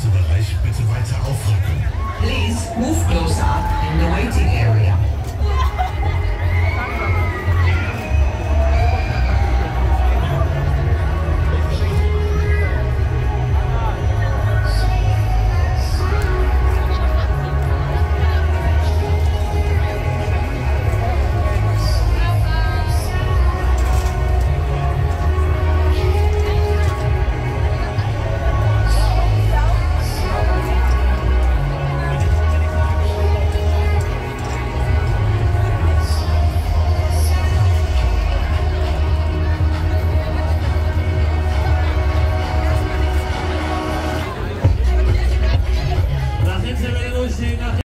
Bitte weiter aufrücken. Please move closer in the waiting.